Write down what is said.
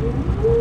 Ooh.